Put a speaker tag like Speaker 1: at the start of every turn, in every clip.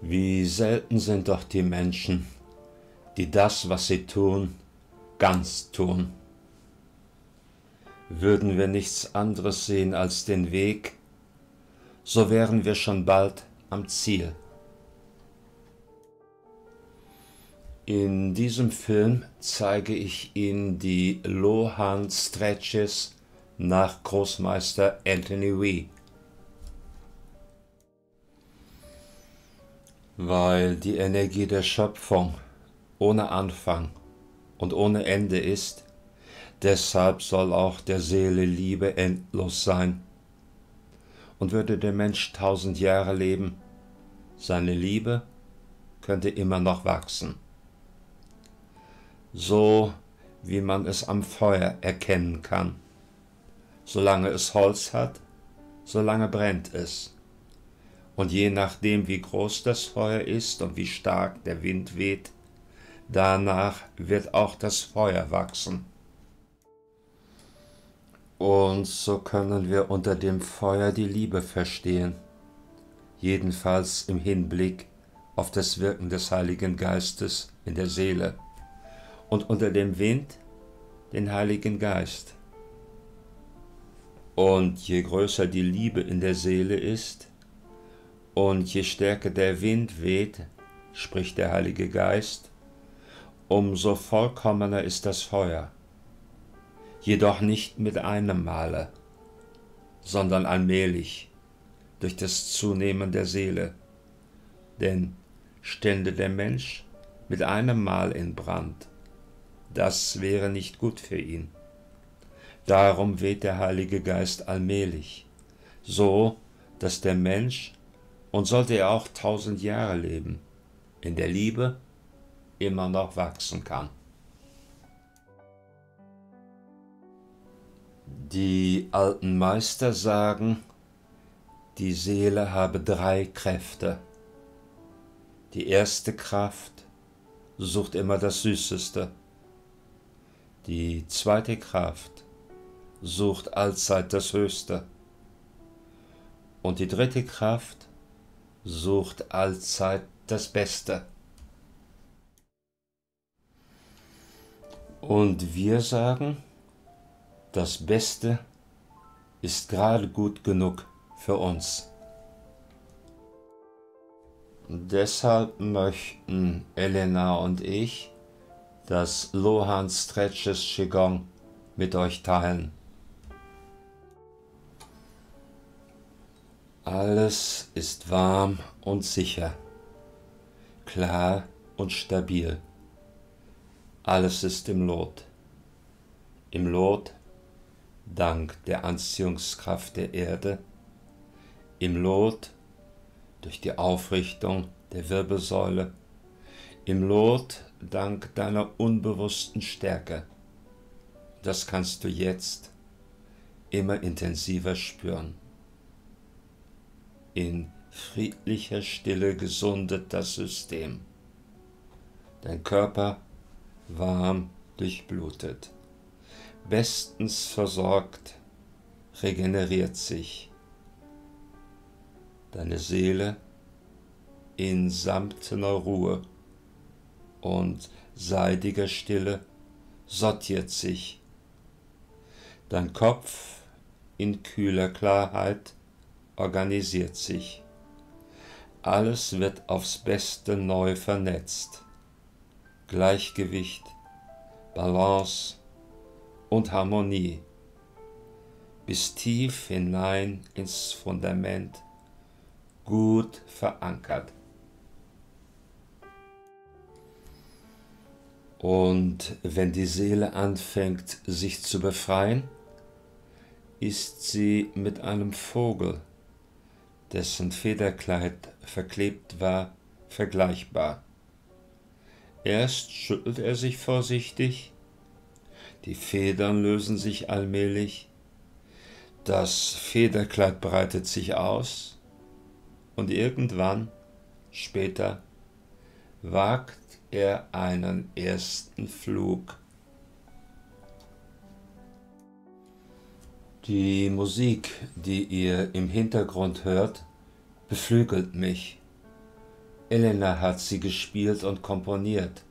Speaker 1: Wie selten sind doch die Menschen, die das, was sie tun, ganz tun. Würden wir nichts anderes sehen als den Weg, so wären wir schon bald am Ziel. In diesem Film zeige ich Ihnen die Lohan Stretches nach Großmeister Anthony Wee. Weil die Energie der Schöpfung ohne Anfang und ohne Ende ist, deshalb soll auch der Seele Liebe endlos sein. Und würde der Mensch tausend Jahre leben, seine Liebe könnte immer noch wachsen. So wie man es am Feuer erkennen kann. Solange es Holz hat, solange brennt es. Und je nachdem, wie groß das Feuer ist und wie stark der Wind weht, danach wird auch das Feuer wachsen. Und so können wir unter dem Feuer die Liebe verstehen, jedenfalls im Hinblick auf das Wirken des Heiligen Geistes in der Seele und unter dem Wind den Heiligen Geist. Und je größer die Liebe in der Seele ist, und je stärker der Wind weht, spricht der Heilige Geist, umso vollkommener ist das Feuer, jedoch nicht mit einem Male, sondern allmählich durch das Zunehmen der Seele. Denn stände der Mensch mit einem Mal in Brand, das wäre nicht gut für ihn. Darum weht der Heilige Geist allmählich, so dass der Mensch, und sollte er auch tausend Jahre leben, in der Liebe immer noch wachsen kann. Die alten Meister sagen, die Seele habe drei Kräfte. Die erste Kraft sucht immer das Süßeste. Die zweite Kraft sucht allzeit das Höchste. Und die dritte Kraft sucht allzeit das Beste. Und wir sagen, das Beste ist gerade gut genug für uns. Deshalb möchten Elena und ich das Lohan Stretches Qigong mit euch teilen. Alles ist warm und sicher, klar und stabil. Alles ist im Lot. Im Lot dank der Anziehungskraft der Erde, im Lot durch die Aufrichtung der Wirbelsäule, im Lot dank deiner unbewussten Stärke. Das kannst du jetzt immer intensiver spüren. In friedlicher Stille gesundet das System. Dein Körper warm durchblutet, bestens versorgt, regeneriert sich. Deine Seele in samtener Ruhe und seidiger Stille sortiert sich. Dein Kopf in kühler Klarheit organisiert sich. Alles wird aufs Beste neu vernetzt. Gleichgewicht, Balance und Harmonie bis tief hinein ins Fundament, gut verankert. Und wenn die Seele anfängt, sich zu befreien, ist sie mit einem Vogel, dessen Federkleid verklebt war, vergleichbar. Erst schüttelt er sich vorsichtig, die Federn lösen sich allmählich, das Federkleid breitet sich aus und irgendwann, später, wagt er einen ersten Flug. Die Musik, die ihr im Hintergrund hört, beflügelt mich Elena hat sie gespielt und komponiert.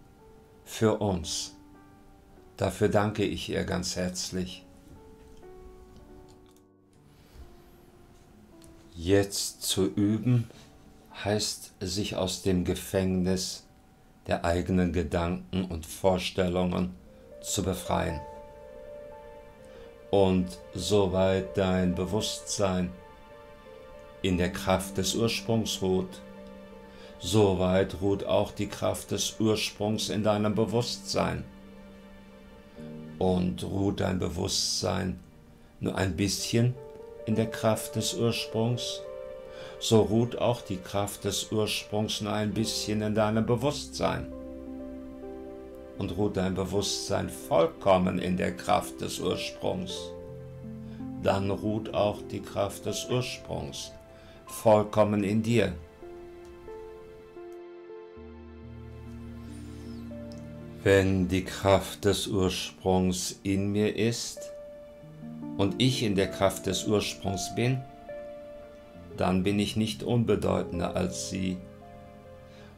Speaker 1: Für uns. Dafür danke ich ihr ganz herzlich. Jetzt zu üben heißt sich aus dem Gefängnis der eigenen Gedanken und Vorstellungen zu befreien. Und soweit dein Bewusstsein in der Kraft des Ursprungs ruht, soweit ruht auch die Kraft des Ursprungs in deinem Bewusstsein. Und ruht dein Bewusstsein nur ein bisschen in der Kraft des Ursprungs, so ruht auch die Kraft des Ursprungs nur ein bisschen in deinem Bewusstsein. Und ruht dein Bewusstsein vollkommen in der Kraft des Ursprungs, dann ruht auch die Kraft des Ursprungs vollkommen in dir. Wenn die Kraft des Ursprungs in mir ist und ich in der Kraft des Ursprungs bin, dann bin ich nicht unbedeutender als sie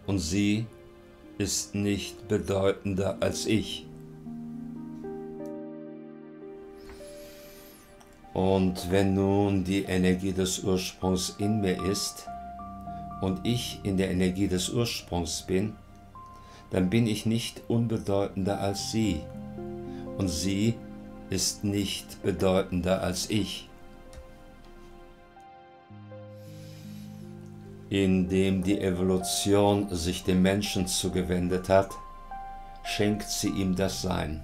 Speaker 1: und sie ist nicht bedeutender als ich. Und wenn nun die Energie des Ursprungs in mir ist und ich in der Energie des Ursprungs bin, dann bin ich nicht unbedeutender als sie und sie ist nicht bedeutender als ich. Indem die Evolution sich dem Menschen zugewendet hat, schenkt sie ihm das Sein.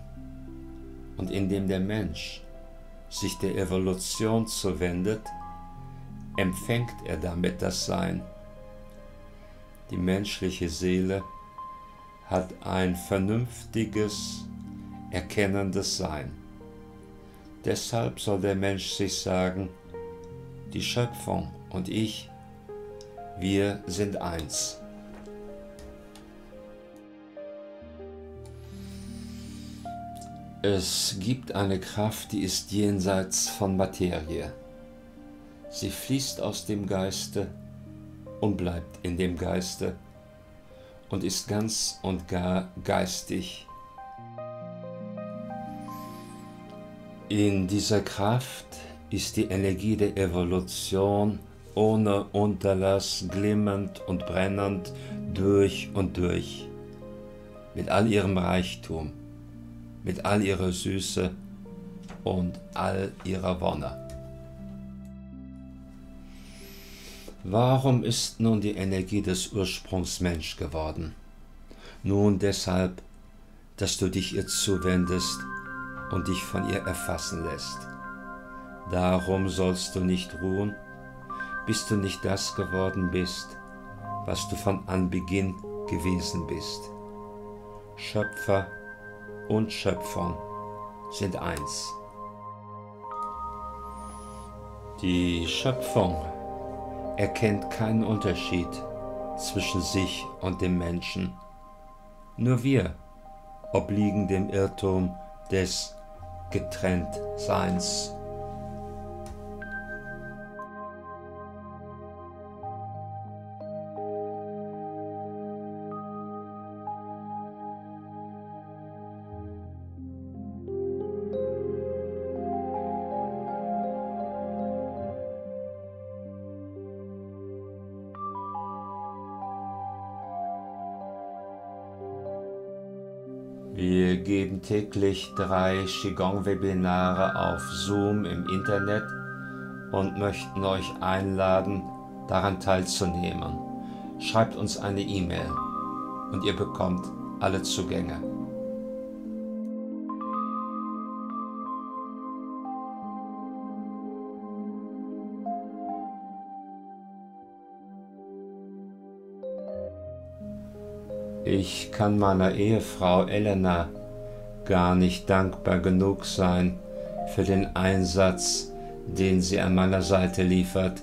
Speaker 1: Und indem der Mensch sich der Evolution zuwendet, empfängt er damit das Sein. Die menschliche Seele hat ein vernünftiges, erkennendes Sein. Deshalb soll der Mensch sich sagen, die Schöpfung und ich, wir sind eins. Es gibt eine Kraft, die ist jenseits von Materie. Sie fließt aus dem Geiste und bleibt in dem Geiste und ist ganz und gar geistig. In dieser Kraft ist die Energie der Evolution ohne Unterlass glimmend und brennend durch und durch, mit all ihrem Reichtum, mit all ihrer Süße und all ihrer Wonne. Warum ist nun die Energie des Ursprungs Mensch geworden? Nun deshalb, dass du dich ihr zuwendest und dich von ihr erfassen lässt. Darum sollst du nicht ruhen, bis du nicht das geworden bist, was du von Anbeginn gewesen bist. Schöpfer und Schöpfung sind eins. Die Schöpfung erkennt keinen Unterschied zwischen sich und dem Menschen. Nur wir obliegen dem Irrtum des Getrenntseins. Wir geben täglich drei Qigong-Webinare auf Zoom im Internet und möchten euch einladen, daran teilzunehmen. Schreibt uns eine E-Mail und ihr bekommt alle Zugänge. Ich kann meiner Ehefrau Elena gar nicht dankbar genug sein für den Einsatz, den sie an meiner Seite liefert,